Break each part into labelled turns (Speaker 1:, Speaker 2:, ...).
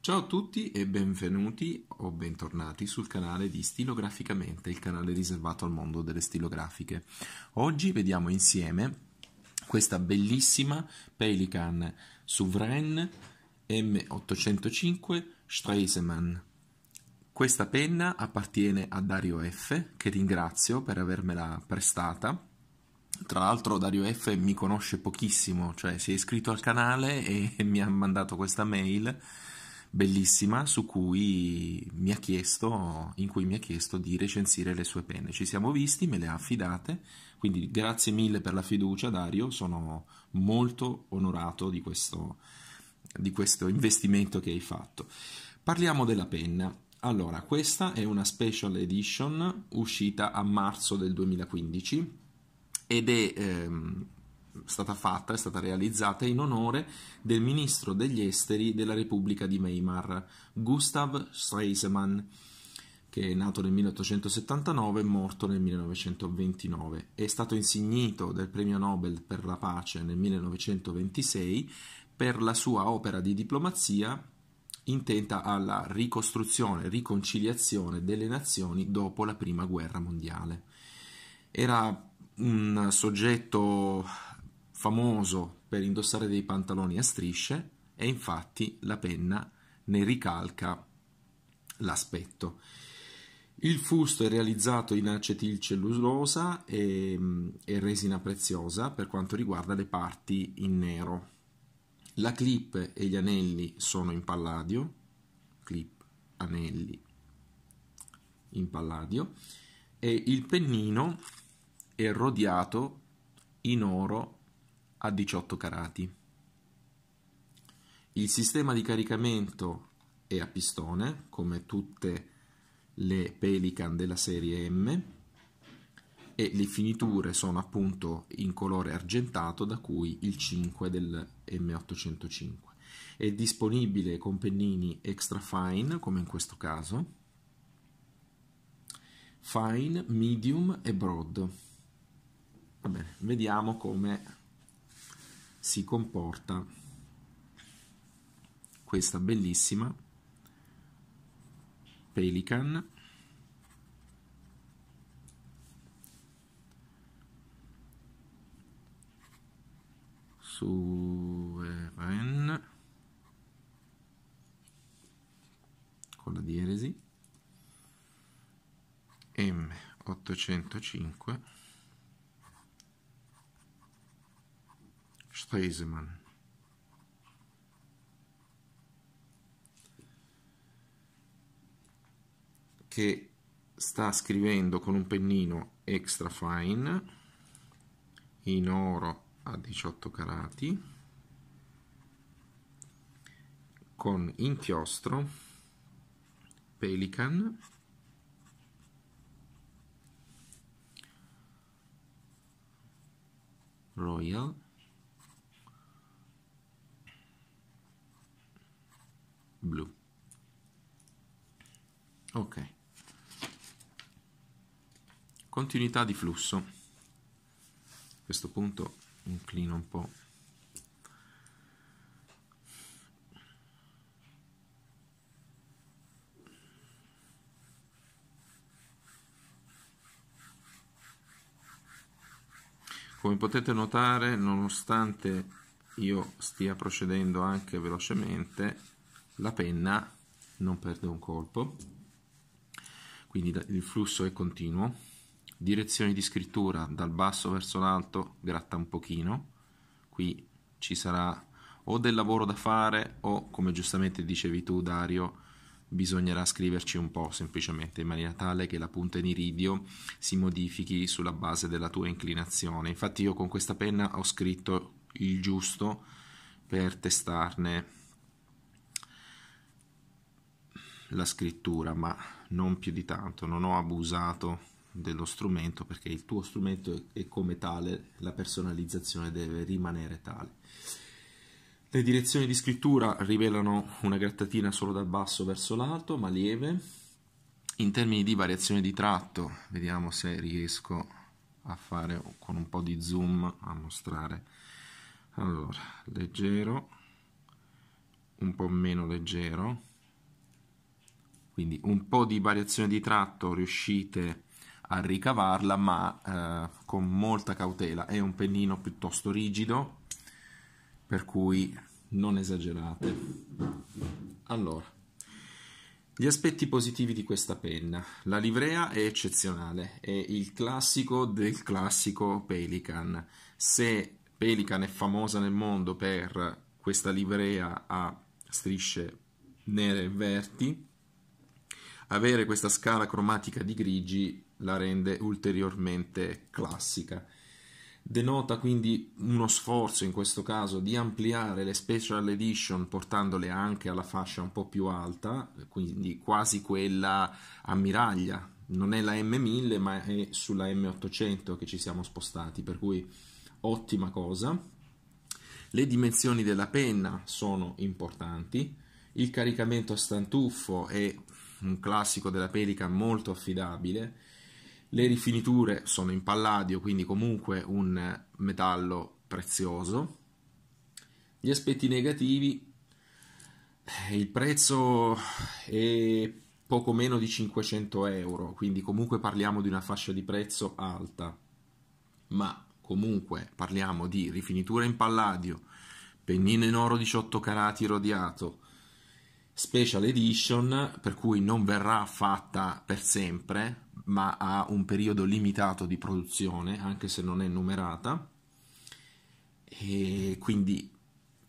Speaker 1: Ciao a tutti e benvenuti o bentornati sul canale di Stilograficamente, il canale riservato al mondo delle stilografiche. Oggi vediamo insieme questa bellissima Pelican Souverain M805 Stresemann. Questa penna appartiene a Dario F, che ringrazio per avermela prestata. Tra l'altro Dario F mi conosce pochissimo, cioè si è iscritto al canale e mi ha mandato questa mail bellissima cui chiesto, in cui mi ha chiesto di recensire le sue penne. Ci siamo visti, me le ha affidate, quindi grazie mille per la fiducia Dario, sono molto onorato di questo, di questo investimento che hai fatto. Parliamo della penna. Allora, questa è una special edition uscita a marzo del 2015 ed è ehm, stata fatta, è stata realizzata in onore del ministro degli esteri della Repubblica di Weimar, Gustav Stresemann, che è nato nel 1879 e morto nel 1929. È stato insignito del premio Nobel per la pace nel 1926 per la sua opera di diplomazia intenta alla ricostruzione, riconciliazione delle nazioni dopo la prima guerra mondiale. Era un soggetto famoso per indossare dei pantaloni a strisce e infatti la penna ne ricalca l'aspetto. Il fusto è realizzato in acetilcellulosa e, e resina preziosa per quanto riguarda le parti in nero. La clip e gli anelli sono in palladio, clip, anelli in palladio. E il pennino è rodiato in oro a 18 carati. Il sistema di caricamento è a pistone, come tutte le Pelican della serie M, e le finiture sono appunto in colore argentato, da cui il 5 del M805. È disponibile con pennini extra fine, come in questo caso, fine, medium e broad. Va bene, vediamo come si comporta questa bellissima Pelican Suveren con la dieresi. M805 Stresemann. che sta scrivendo con un pennino extra fine in oro a 18 carati con inchiostro Pelican Royal blu. Ok. Continuità di flusso. A questo punto inclino un po'. Come potete notare, nonostante io stia procedendo anche velocemente, la penna non perde un colpo, quindi il flusso è continuo, direzione di scrittura dal basso verso l'alto gratta un pochino, qui ci sarà o del lavoro da fare o come giustamente dicevi tu Dario bisognerà scriverci un po' semplicemente in maniera tale che la punta in iridio si modifichi sulla base della tua inclinazione. Infatti io con questa penna ho scritto il giusto per testarne la scrittura, ma non più di tanto, non ho abusato dello strumento perché il tuo strumento è come tale, la personalizzazione deve rimanere tale. Le direzioni di scrittura rivelano una grattatina solo dal basso verso l'alto, ma lieve. in termini di variazione di tratto, vediamo se riesco a fare con un po' di zoom a mostrare. Allora, leggero, un po' meno leggero, quindi un po' di variazione di tratto riuscite a ricavarla, ma eh, con molta cautela. È un pennino piuttosto rigido, per cui non esagerate. Allora, gli aspetti positivi di questa penna. La livrea è eccezionale, è il classico del classico Pelican. Se Pelican è famosa nel mondo per questa livrea a strisce nere e verdi, avere questa scala cromatica di grigi la rende ulteriormente classica. Denota quindi uno sforzo in questo caso di ampliare le special edition portandole anche alla fascia un po' più alta, quindi quasi quella ammiraglia. Non è la M1000 ma è sulla M800 che ci siamo spostati, per cui ottima cosa. Le dimensioni della penna sono importanti, il caricamento a stantuffo è un classico della Pelican molto affidabile le rifiniture sono in palladio, quindi comunque un metallo prezioso. Gli aspetti negativi, eh, il prezzo è poco meno di 500 euro, quindi comunque parliamo di una fascia di prezzo alta, ma comunque parliamo di rifinitura in palladio, pennino in oro 18 carati rodiato, special edition, per cui non verrà fatta per sempre, ma ha un periodo limitato di produzione, anche se non è numerata. E quindi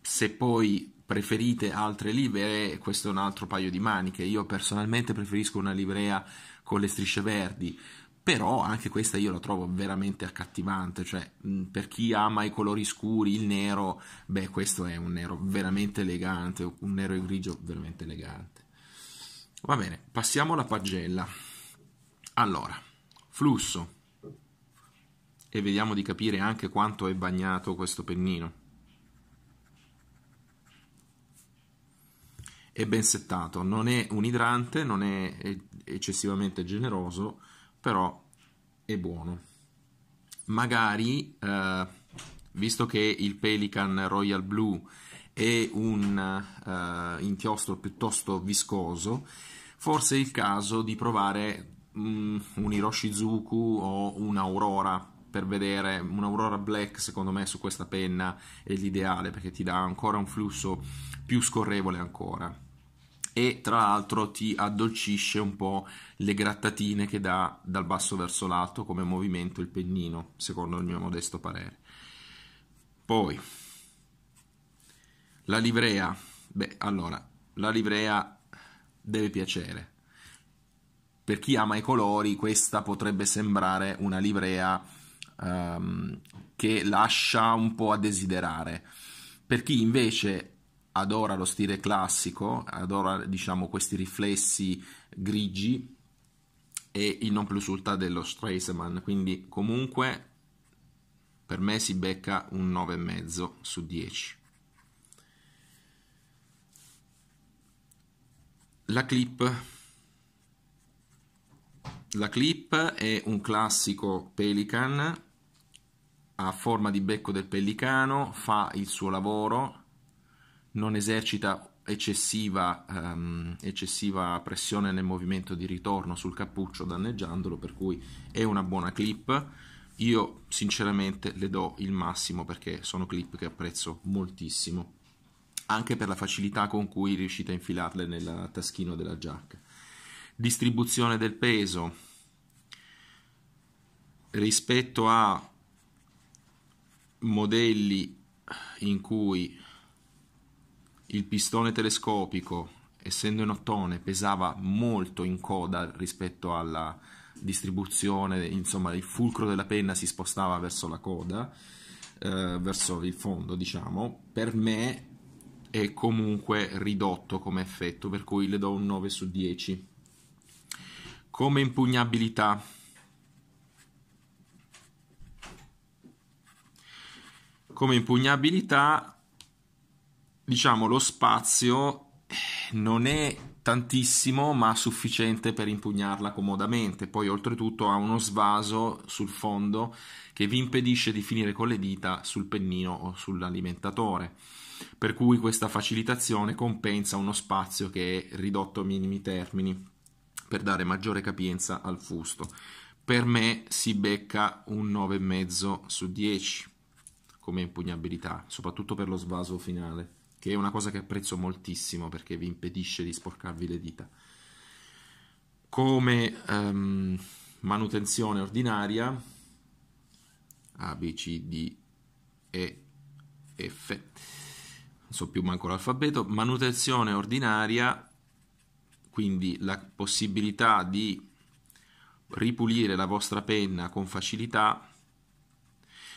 Speaker 1: se poi preferite altre livree, questo è un altro paio di maniche. Io personalmente preferisco una livrea con le strisce verdi, però anche questa io la trovo veramente accattivante, cioè per chi ama i colori scuri, il nero, beh questo è un nero veramente elegante, un nero e grigio veramente elegante. Va bene, passiamo alla pagella. Allora, flusso. E vediamo di capire anche quanto è bagnato questo pennino. È ben settato, non è un idrante, non è eccessivamente generoso, però è buono. Magari, eh, visto che il Pelican Royal Blue è un uh, inchiostro piuttosto viscoso, forse è il caso di provare Mm, un Hiroshizuku o un'Aurora per vedere un'Aurora Black secondo me su questa penna è l'ideale perché ti dà ancora un flusso più scorrevole ancora e tra l'altro ti addolcisce un po' le grattatine che dà dal basso verso l'alto come movimento il pennino secondo il mio modesto parere. Poi la livrea. Beh allora la livrea deve piacere. Per chi ama i colori, questa potrebbe sembrare una livrea um, che lascia un po' a desiderare. Per chi invece adora lo stile classico, adora diciamo questi riflessi grigi, è il non plus ultra dello Stresemann, quindi comunque per me si becca un 9,5 su 10. La clip la clip è un classico Pelican a forma di becco del pellicano, fa il suo lavoro, non esercita eccessiva, um, eccessiva pressione nel movimento di ritorno sul cappuccio danneggiandolo, per cui è una buona clip. Io sinceramente le do il massimo perché sono clip che apprezzo moltissimo, anche per la facilità con cui riuscite a infilarle nel taschino della giacca distribuzione del peso rispetto a modelli in cui il pistone telescopico essendo in ottone pesava molto in coda rispetto alla distribuzione insomma il fulcro della penna si spostava verso la coda eh, verso il fondo diciamo per me è comunque ridotto come effetto per cui le do un 9 su 10 come impugnabilità. Come impugnabilità, diciamo, lo spazio non è tantissimo, ma sufficiente per impugnarla comodamente. Poi, oltretutto, ha uno svaso sul fondo che vi impedisce di finire con le dita sul pennino o sull'alimentatore. Per cui questa facilitazione compensa uno spazio che è ridotto a minimi termini per dare maggiore capienza al fusto. Per me si becca un 9,5 su 10 come impugnabilità, soprattutto per lo svaso finale che è una cosa che apprezzo moltissimo perché vi impedisce di sporcarvi le dita. Come um, manutenzione ordinaria, A, B, C, D, E, F, non so più manco l'alfabeto, manutenzione ordinaria, quindi la possibilità di ripulire la vostra penna con facilità,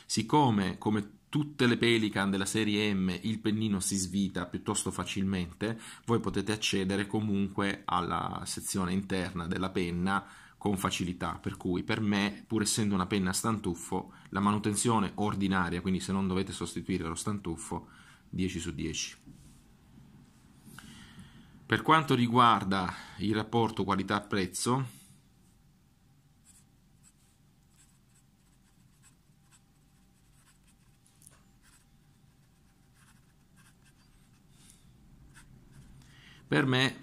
Speaker 1: siccome come tutte le Pelican della serie M il pennino si svita piuttosto facilmente, voi potete accedere comunque alla sezione interna della penna con facilità, per cui per me, pur essendo una penna stantuffo, la manutenzione ordinaria, quindi se non dovete sostituire lo stantuffo, 10 su 10. Per quanto riguarda il rapporto qualità-prezzo, Per me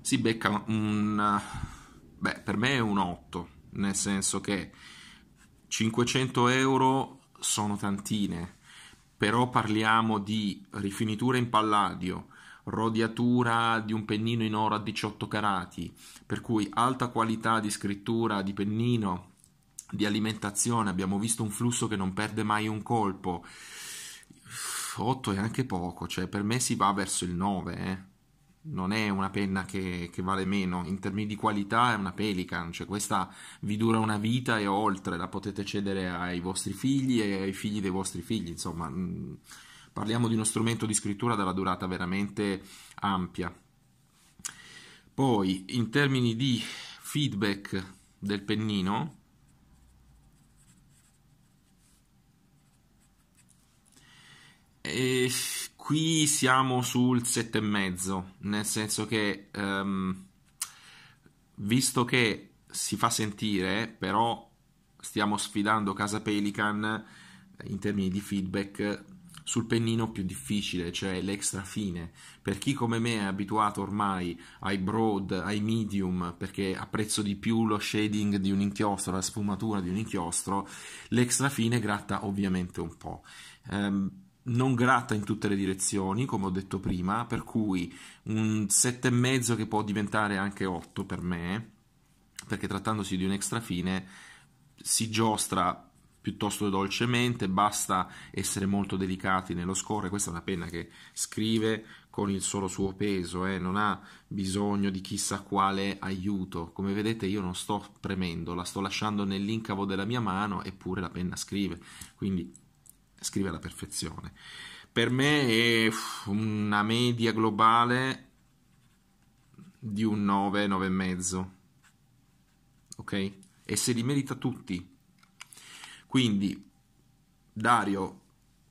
Speaker 1: si becca un... beh, per me è un 8, nel senso che 500 euro sono tantine, però parliamo di rifinitura in palladio, rodiatura di un pennino in oro a 18 carati, per cui alta qualità di scrittura di pennino, di alimentazione, abbiamo visto un flusso che non perde mai un colpo, 8 è anche poco, cioè per me si va verso il 9, eh. Non è una penna che, che, vale meno, in termini di qualità è una Pelican, cioè questa vi dura una vita e oltre, la potete cedere ai vostri figli e ai figli dei vostri figli, insomma, mm, parliamo di uno strumento di scrittura dalla durata veramente ampia. Poi, in termini di feedback del pennino, E qui siamo sul 7,5, nel senso che um, visto che si fa sentire, però stiamo sfidando Casa Pelican in termini di feedback sul pennino più difficile, cioè l'extra fine. Per chi come me è abituato ormai ai broad, ai medium, perché apprezzo di più lo shading di un inchiostro, la sfumatura di un inchiostro, l'extra fine gratta ovviamente un po'. Um, non gratta in tutte le direzioni, come ho detto prima, per cui un 7,5 che può diventare anche 8 per me, perché trattandosi di un extra fine si giostra piuttosto dolcemente, basta essere molto delicati nello scorrere, questa è una penna che scrive con il solo suo peso, eh, non ha bisogno di chissà quale aiuto, come vedete io non sto premendo, la sto lasciando nell'incavo della mia mano eppure la penna scrive, quindi scrive alla perfezione. Per me è una media globale di un 9, 9,5. Ok? E se li merita tutti. Quindi, Dario,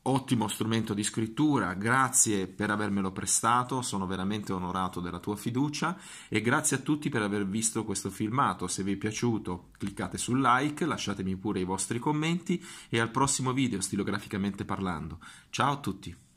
Speaker 1: Ottimo strumento di scrittura, grazie per avermelo prestato, sono veramente onorato della tua fiducia e grazie a tutti per aver visto questo filmato. Se vi è piaciuto cliccate sul like, lasciatemi pure i vostri commenti e al prossimo video stilograficamente parlando. Ciao a tutti!